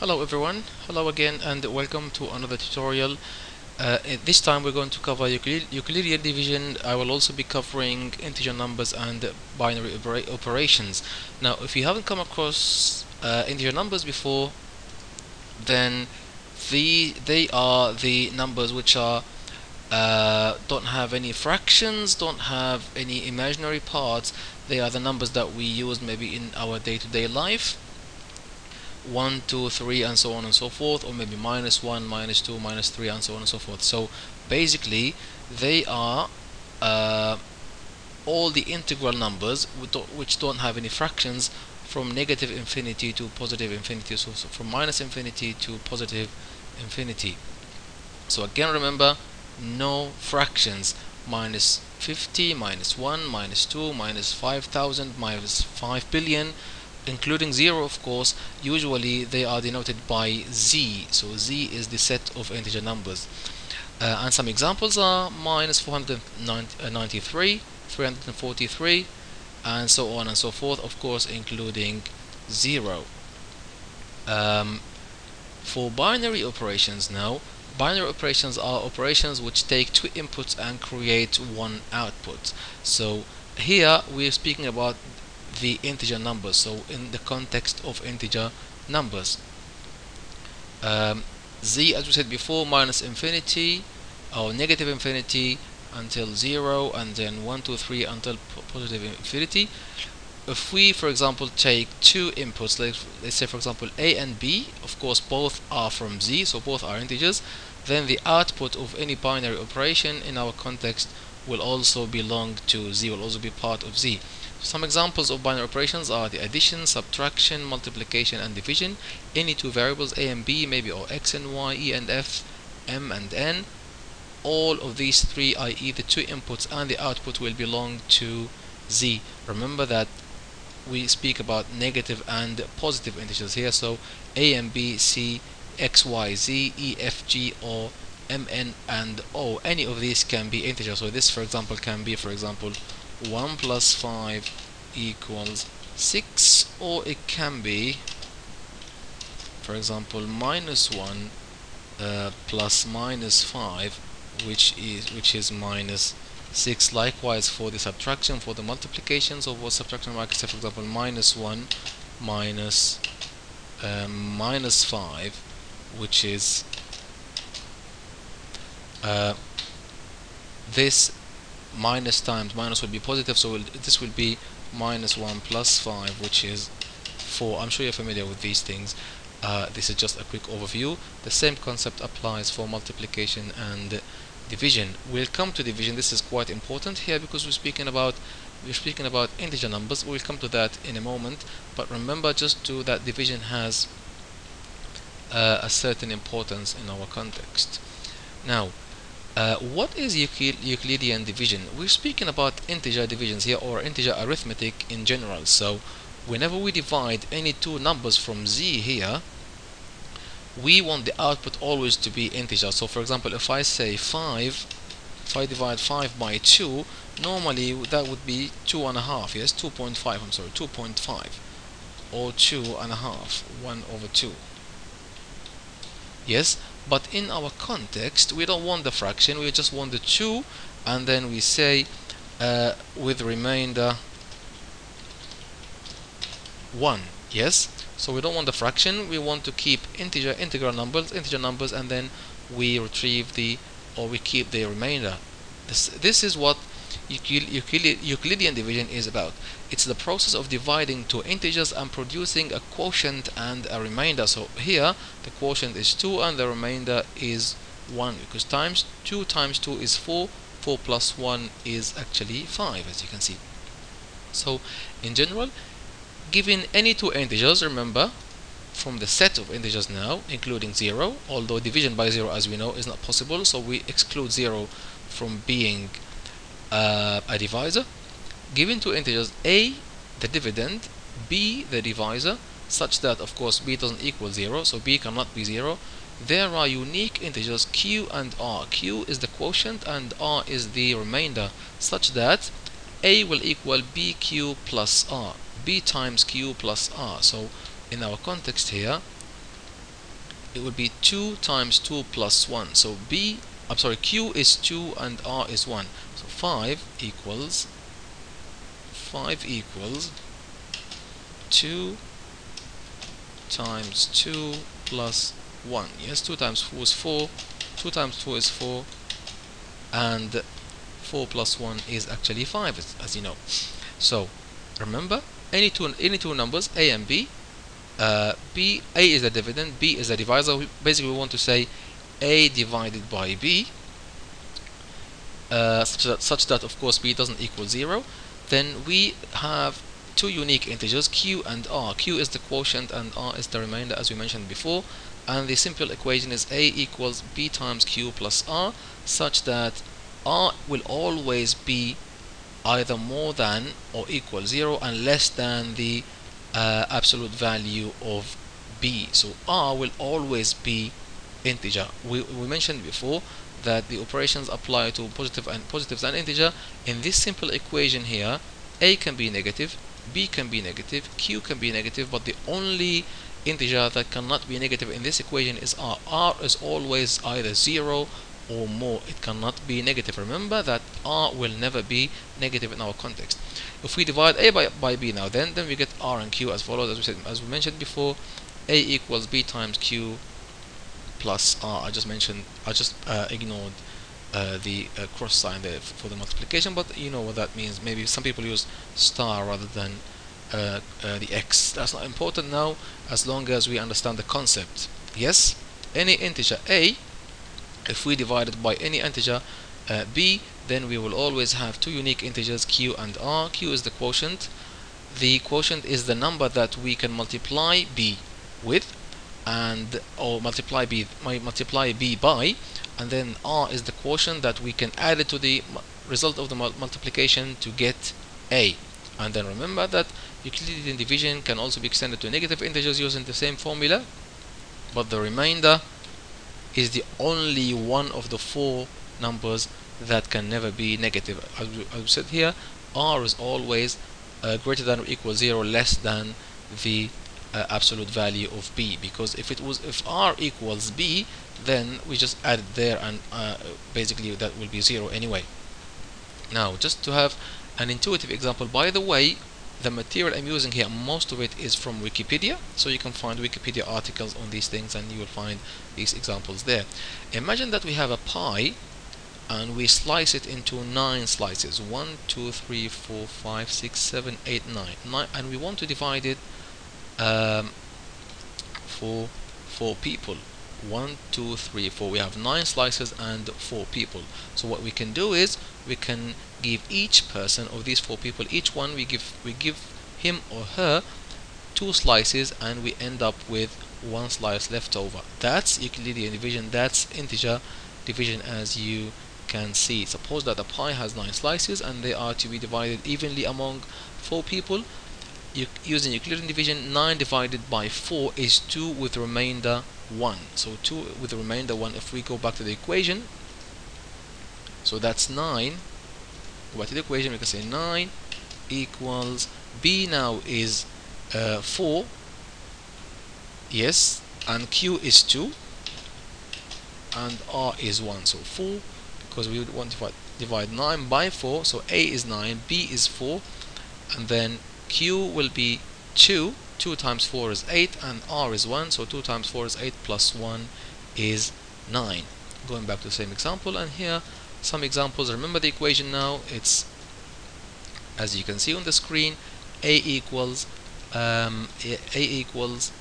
Hello everyone, hello again and welcome to another tutorial. Uh, this time we're going to cover Euclidean division. I will also be covering integer numbers and binary opera operations. Now if you haven't come across uh, integer numbers before then the, they are the numbers which are uh, don't have any fractions, don't have any imaginary parts. They are the numbers that we use maybe in our day-to-day -day life 1, 2, 3 and so on and so forth or maybe minus 1, minus 2, minus 3 and so on and so forth. So basically they are uh, all the integral numbers which don't have any fractions from negative infinity to positive infinity so, so from minus infinity to positive infinity. So again remember no fractions minus 50, minus 1, minus 2, minus 5000, minus 5 billion including 0 of course usually they are denoted by z. So z is the set of integer numbers. Uh, and some examples are minus 493 343 and so on and so forth of course including 0 um, for binary operations now binary operations are operations which take two inputs and create one output. So here we're speaking about the integer numbers. So in the context of integer numbers. Um, z as we said before minus infinity or negative infinity until 0 and then 1 2 3 until positive infinity. If we for example take two inputs like let's say for example a and b of course both are from z so both are integers then the output of any binary operation in our context will also belong to z will also be part of z some examples of binary operations are the addition, subtraction, multiplication, and division. Any two variables, a and b, maybe or x and y, e and f, m and n. All of these three, i.e. the two inputs and the output will belong to z. Remember that we speak about negative and positive integers here. So a and b, c, x, y, z, e, f, g, or m, n, and o. Any of these can be integers. So this, for example, can be, for example, 1 plus 5 equals 6 or it can be for example minus 1 uh, plus minus 5 which is which is minus 6 likewise for the subtraction for the multiplications so for subtraction mark say for example minus 1 minus um, minus 5 which is uh, this minus times minus will be positive. So this will be minus 1 plus 5 which is 4 I'm sure you're familiar with these things. Uh, this is just a quick overview. The same concept applies for multiplication and division. We'll come to division. This is quite important here because we're speaking about we're speaking about integer numbers. We'll come to that in a moment. But remember just to that division has uh, a certain importance in our context. Now uh, what is Euclidean division? We're speaking about integer divisions here or integer arithmetic in general. So whenever we divide any two numbers from z here, we want the output always to be integer. So for example, if I say 5, if I divide 5 by 2, normally that would be 2 and a half, yes, 2.5, I'm sorry, 2.5 or 2 and a half, 1 over 2. Yes, but in our context we don't want the fraction we just want the 2 and then we say uh, with remainder 1 yes? So we don't want the fraction we want to keep integer integral numbers integer numbers and then we retrieve the or we keep the remainder. This, this is what Euclidean division is about. It's the process of dividing two integers and producing a quotient and a remainder. So here the quotient is 2 and the remainder is 1 because times 2 times 2 is 4 4 plus 1 is actually 5 as you can see. So in general given any two integers remember from the set of integers now including 0 although division by 0 as we know is not possible so we exclude 0 from being uh, a divisor given two integers a the dividend b the divisor such that of course b doesn't equal 0 so b cannot be 0 there are unique integers q and r. Q is the quotient and r is the remainder such that a will equal bq plus r b times q plus r. So in our context here it would be 2 times 2 plus 1 so b I'm sorry q is 2 and r is 1 so 5 equals 5 equals 2 times 2 plus 1 yes 2 times 4 is 4 2 times 4 is 4 and 4 plus 1 is actually 5 as, as you know. So remember any two any two numbers a and b uh, b a is the dividend b is the divisor. Basically we want to say a divided by b uh, such, that, such that of course b doesn't equal 0 then we have two unique integers q and r. Q is the quotient and r is the remainder as we mentioned before. And the simple equation is a equals b times q plus r such that r will always be either more than or equal 0 and less than the uh, absolute value of b. So r will always be integer. We, we mentioned before that the operations apply to positive and positives and integer. In this simple equation here a can be negative b can be negative q can be negative but the only integer that cannot be negative in this equation is r r is always either 0 or more. It cannot be negative. Remember that r will never be negative in our context. If we divide a by, by b now then then we get r and q as follows as we said as we mentioned before. A equals b times q plus r. I just mentioned I just uh, ignored uh, the uh, cross sign there for the multiplication but you know what that means. Maybe some people use star rather than uh, uh, the x. That's not important now as long as we understand the concept. Yes? Any integer a if we divide it by any integer uh, b then we will always have two unique integers q and r. Q is the quotient. The quotient is the number that we can multiply b with and or multiply b multiply b by and then r is the quotient that we can add it to the result of the multiplication to get a. And then remember that Euclidean division can also be extended to negative integers using the same formula but the remainder is the only one of the four numbers that can never be negative. As we, as we said here r is always uh, greater than or equal 0 less than the uh, absolute value of b because if it was if r equals b then we just add it there and uh, basically that will be 0 anyway. Now just to have an intuitive example by the way the material I'm using here most of it is from Wikipedia so you can find Wikipedia articles on these things and you will find these examples there. Imagine that we have a pie and we slice it into nine slices. 1 2 3 4 5 6 7 8 9, nine and we want to divide it um, for four people. One two three four. We have nine slices and four people. So what we can do is we can give each person of these four people each one we give we give him or her two slices and we end up with one slice left over. That's Euclidean division. That's integer division as you can see. Suppose that the pie has nine slices and they are to be divided evenly among four people using Euclidean division 9 divided by 4 is 2 with remainder 1 so 2 with the remainder 1 if we go back to the equation so that's 9 go back to the equation we can say 9 equals b now is uh, 4 yes and q is 2 and r is 1 so 4 because we would want to divide 9 by 4 so a is 9 b is 4 and then q will be 2 2 times 4 is 8 and r is 1 so 2 times 4 is 8 plus 1 is 9 going back to the same example and here some examples. Remember the equation now. It's as you can see on the screen a equals um, a, equals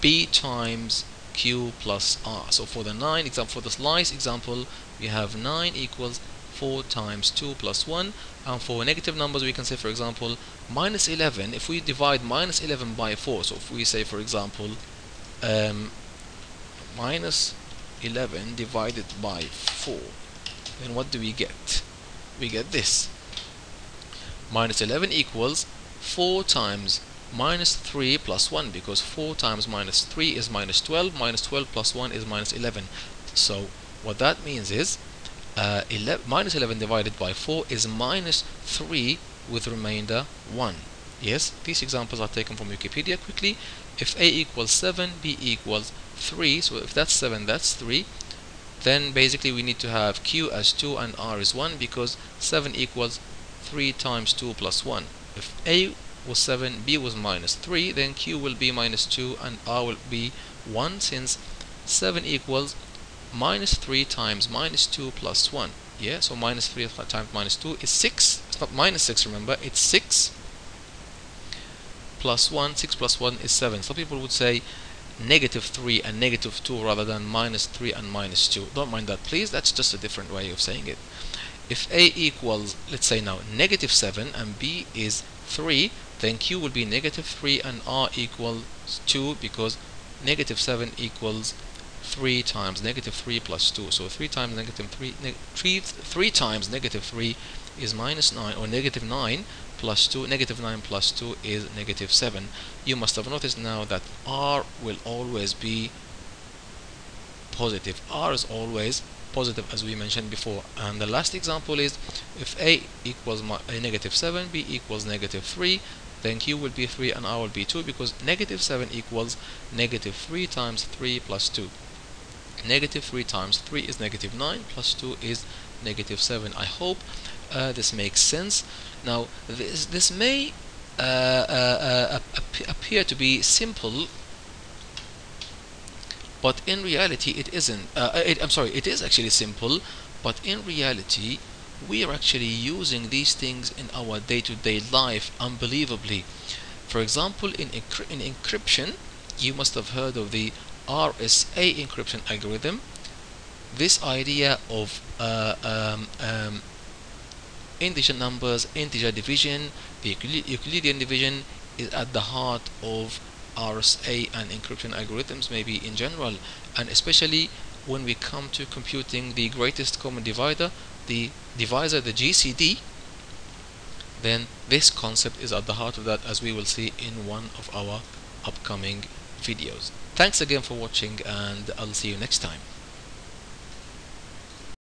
b times q plus r. So for the 9 example for the slice example we have 9 equals 4 times 2 plus 1 and for negative numbers we can say for example minus 11 if we divide minus 11 by 4 so if we say for example um, minus 11 divided by 4 then what do we get? We get this. Minus 11 equals 4 times minus 3 plus 1 because 4 times minus 3 is minus 12 minus 12 plus 1 is minus 11 so what that means is uh, 11, minus 11 divided by 4 is minus 3 with remainder 1 yes these examples are taken from Wikipedia quickly. If a equals 7 b equals 3 so if that's 7 that's 3 then basically we need to have q as 2 and r is 1 because 7 equals 3 times 2 plus 1 if a was 7 b was minus 3 then q will be minus 2 and r will be 1 since 7 equals minus 3 times minus 2 plus 1 yeah so minus 3 times minus 2 is 6 it's not minus 6 remember. It's 6 plus 1 6 plus 1 is 7 some people would say negative 3 and negative 2 rather than minus 3 and minus 2 don't mind that please. That's just a different way of saying it. If a equals let's say now negative 7 and b is 3 then q will be negative 3 and r equals 2 because negative 7 equals 3 times negative 3 plus 2 so 3 times negative 3 neg 3 3 times negative 3 is minus 9 or negative 9 plus 2 negative 9 plus 2 is negative 7 you must have noticed now that r will always be positive. R is always positive as we mentioned before. And the last example is if a equals a negative 7 b equals negative 3 then q will be 3 and r will be 2 because negative 7 equals negative 3 times 3 plus 2 negative 3 times 3 is negative 9 plus 2 is negative 7 I hope uh, this makes sense. Now this this may uh, uh, uh appear to be simple but in reality it isn't uh, it, I'm sorry it is actually simple but in reality we are actually using these things in our day-to-day -day life unbelievably. For example in, in encryption you must have heard of the RSA encryption algorithm, this idea of uh, um, um, integer numbers, integer division, the Euclidean division is at the heart of RSA and encryption algorithms maybe in general and especially when we come to computing the greatest common divisor, the divisor, the GCD, then this concept is at the heart of that as we will see in one of our upcoming videos. Thanks again for watching and I'll see you next time.